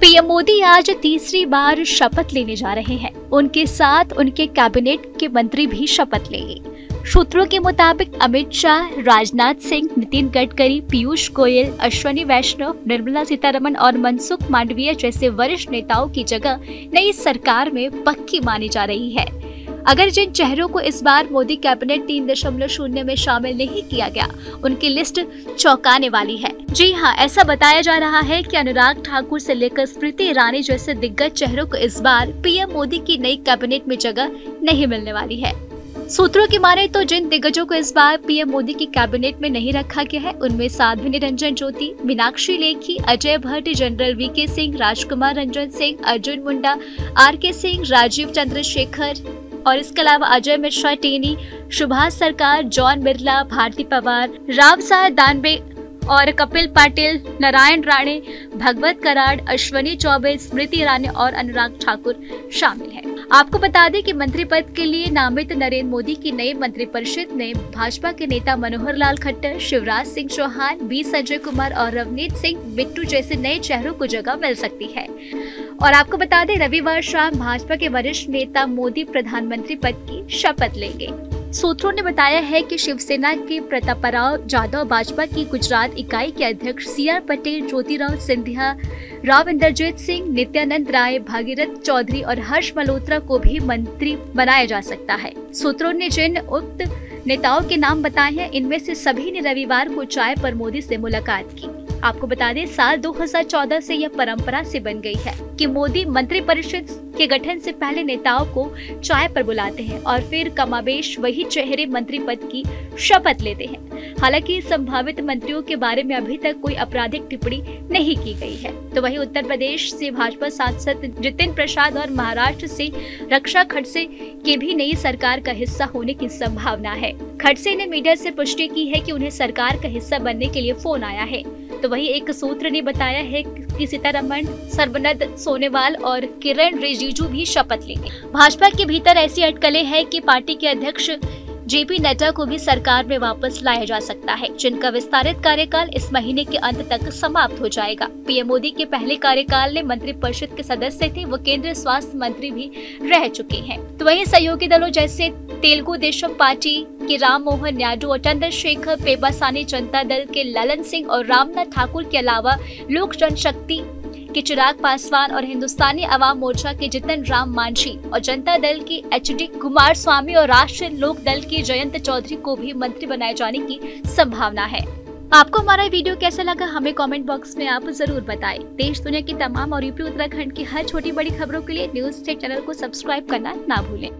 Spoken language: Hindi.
पीएम मोदी आज तीसरी बार शपथ लेने जा रहे हैं। उनके साथ उनके कैबिनेट के मंत्री भी शपथ लेंगे। सूत्रों के मुताबिक अमित शाह, राजनाथ सिंह, नितिन गडकरी, पीयूष गोयल, अश्वनी वैष्णव, निर्मला सीतारमन और मनसुख मांडविया जैसे वरिष्ठ नेताओं की जगह नई सरकार में पक्की मानी जा रही है। अगर जिन चेहरों को इस बार मोदी कैबिनेट तीन दशमलव शून्य में शामिल नहीं किया गया। उनकी लिस्ट चौंकाने वाली है। जी हाँ ऐसा बताया जा रहा है कि अनुराग ठाकुर से लेकर स्मृति ईरानी जैसे दिग्गज चेहरों को इस बार पीएम मोदी की नई कैबिनेट में जगह नहीं मिलने वाली है। सूत्रों की माने तो जिन दिग्गजों को इस बार पीएम मोदी की कैबिनेट में नहीं रखा गया है, उनमें Sadhvi Niranjan Jyoti, Meenakshi Lekhi, Ajay Bhatt, general V K Singh, Rajkumar Ranjan Singh, Arjun Munda, R K Singh, Rajeev Chandrashekhar और इसके अलावा अजय मिश्रा टेनी, सुभाष सरकार, जॉन बिरला, भारती पवार साहेब दानवे और कपिल पाटिल, नारायण राणे, भगवत कराड़, अश्वनी चौबे, स्मृति ईरानी और अनुराग ठाकुर शामिल हैं। आपको बता दें कि मंत्री पद के लिए नामित नरेंद्र मोदी की नई मंत्रिपरिषद में भाजपा के नेता मनोहर लाल खट्टर, शिवराज सिंह चौहान, बी संजय कुमार और रवनीत सिंह बिट्टू जैसे नए चेहरों को जगह मिल सकती है। और आपको बता दें, रविवार शाम भाजपा के वरिष्ठ नेता मोदी प्रधानमंत्री पद की शपथ लेंगे। सूत्रों ने बताया है कि शिवसेना के प्रतापराव जाधव भाजपा की गुजरात इकाई के अध्यक्ष सी आर पटेल, ज्योतिराव सिंधिया, राव इंद्रजीत सिंह, नित्यानंद राय, भागीरथ चौधरी और हर्ष मल्होत्रा को भी मंत्री बनाया जा सकता है। सूत्रों ने जिन उक्त नेताओं के नाम बताए हैं, इनमें से सभी ने रविवार को चाय पर मोदी से मुलाकात की। आपको बता दें, साल 2014 से यह परंपरा से बन गई है कि मोदी मंत्रिपरिषद के गठन से पहले नेताओं को चाय पर बुलाते हैं और फिर कमावेश वही चेहरे मंत्री पद की शपथ लेते हैं। हालाँकि संभावित मंत्रियों के बारे में अभी तक कोई आपराधिक टिप्पणी नहीं की गई है। तो वही उत्तर प्रदेश से भाजपा सांसद जितिन प्रसाद और महाराष्ट्र से रक्षा खड़से के भी नई सरकार का हिस्सा होने की संभावना है। खड़से ने मीडिया से पुष्टि की है कि उन्हें सरकार का हिस्सा बनने के लिए फ़ोन आया है। तो वही एक सूत्र ने बताया है कि सीतारमण, सर्वनंद, सोनेवाल और किरण रिजिजू भी शपथ लेंगे। भाजपा के भीतर ऐसी अटकलें हैं कि पार्टी के अध्यक्ष जेपी नड्डा को भी सरकार में वापस लाया जा सकता है, जिनका विस्तारित कार्यकाल इस महीने के अंत तक समाप्त हो जाएगा। पीएम मोदी के पहले कार्यकाल में मंत्री परिषद के सदस्य थे, वो केंद्रीय स्वास्थ्य मंत्री भी रह चुके हैं। तो वही सहयोगी दलों जैसे तेलुगु देशम पार्टी के राम मोहन नायडू और चंद्रशेखर पेबासानी जनता दल के ललन सिंह और रामनाथ ठाकुर के अलावा लोक जनशक्ति के चिराग पासवान और हिंदुस्तानी अवाम मोर्चा के जितन राम मांझी और जनता दल की एच डी कुमार स्वामी और राष्ट्रीय लोक दल की जयंत चौधरी को भी मंत्री बनाए जाने की संभावना है आपको हमारा वीडियो कैसा लगा, हमें कमेंट बॉक्स में आप ज़रूर बताएँ। देश, दुनिया की तमाम और यूपी, उत्तराखंड की हर छोटी बड़ी खबरों के लिए न्यूज़ स्टेट चैनल को सब्सक्राइब करना ना भूलें